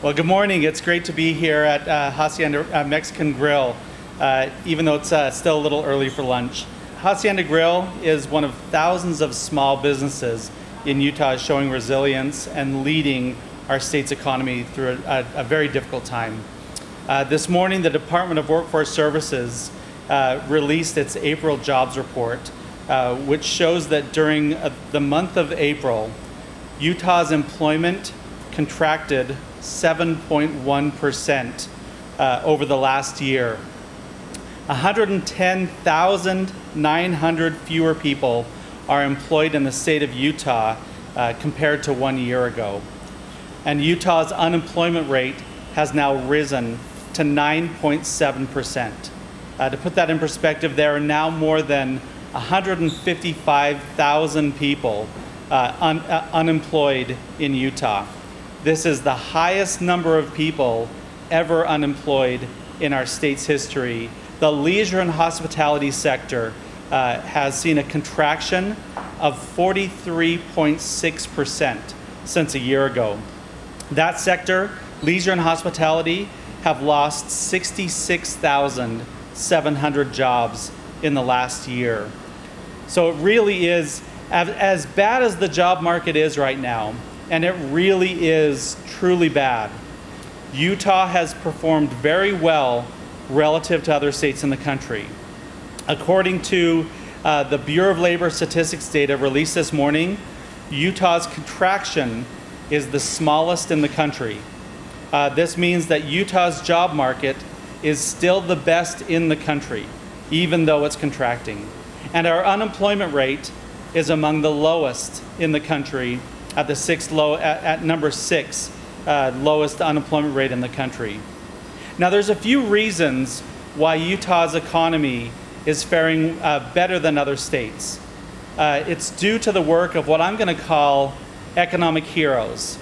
Well, good morning. It's great to be here at uh, Hacienda uh, Mexican Grill, uh, even though it's uh, still a little early for lunch. Hacienda Grill is one of thousands of small businesses in Utah showing resilience and leading our state's economy through a, a, a very difficult time. Uh, this morning, the Department of Workforce Services uh, released its April jobs report, which shows that during the month of April, Utah's employment contracted 7.1% uh, over the last year. 110,900 fewer people are employed in the state of Utah uh, compared to one year ago. And Utah's unemployment rate has now risen to 9.7%. Uh, to put that in perspective, there are now more than 155,000 people uh, un uh, unemployed in Utah. This is the highest number of people ever unemployed in our state's history. The leisure and hospitality sector uh, has seen a contraction of 43.6% since a year ago. That sector, leisure and hospitality, have lost 66,700 jobs in the last year. So it really is, as bad as the job market is right now, and it really is truly bad. Utah has performed very well relative to other states in the country. According to uh, the Bureau of Labor Statistics data released this morning, Utah's contraction is the smallest in the country. Uh, this means that Utah's job market is still the best in the country, even though it's contracting. And our unemployment rate is among the lowest in the country at the sixth low, at, at number six, uh, lowest unemployment rate in the country. Now, there's a few reasons why Utah's economy is faring uh, better than other states. Uh, it's due to the work of what I'm going to call economic heroes.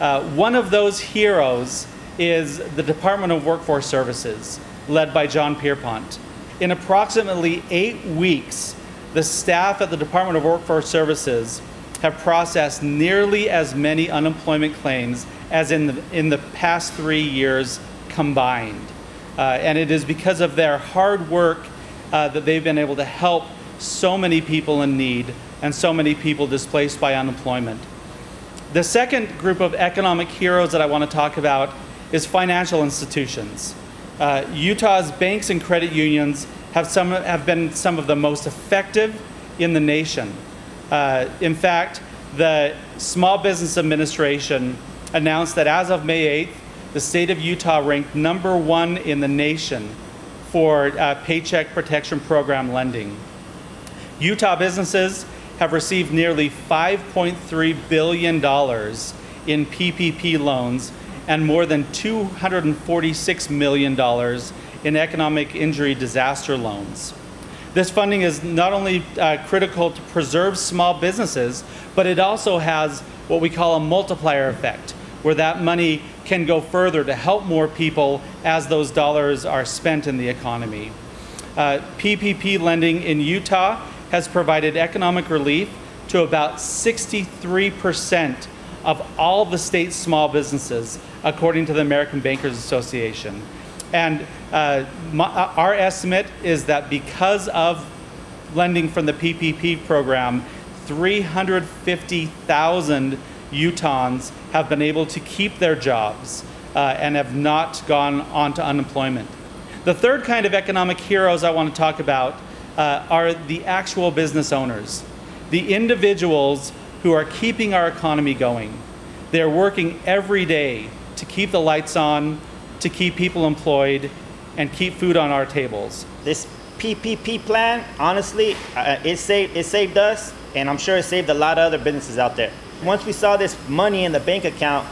Uh, one of those heroes is the Department of Workforce Services, led by Jon Pierpont. In approximately eight weeks, the staff at the Department of Workforce Services have processed nearly as many unemployment claims as in the, in the past three years combined. Uh, and it is because of their hard work uh, that they've been able to help so many people in need and so many people displaced by unemployment. The second group of economic heroes that I want to talk about is financial institutions. Uh, Utah's banks and credit unions have, some, have been some of the most effective in the nation. Uh, in fact, the Small Business Administration announced that as of May 8th, the state of Utah ranked number one in the nation for uh, Paycheck Protection Program lending. Utah businesses have received nearly $5.3 billion in PPP loans and more than $246 million in economic injury disaster loans. This funding is not only uh, critical to preserve small businesses, but it also has what we call a multiplier effect, where that money can go further to help more people as those dollars are spent in the economy. Uh, PPP lending in Utah has provided economic relief to about 63% of all the state's small businesses, according to the American Bankers Association. And uh, my, uh, our estimate is that because of lending from the PPP program, 350,000 Utahns have been able to keep their jobs uh, and have not gone on to unemployment. The third kind of economic heroes I want to talk about uh, are the actual business owners, the individuals who are keeping our economy going. They're working every day to keep the lights on, to keep people employed and keep food on our tables. This PPP plan, honestly, uh, it saved it saved us, and I'm sure it saved a lot of other businesses out there. Once we saw this money in the bank account,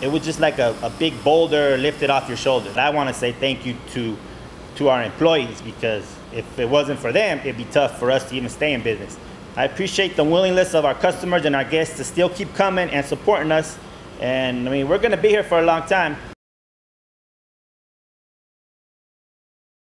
it was just like a, a big boulder lifted off your shoulders. I want to say thank you to to our employees because if it wasn't for them, it'd be tough for us to even stay in business. I appreciate the willingness of our customers and our guests to still keep coming and supporting us. And I mean, we're going to be here for a long time.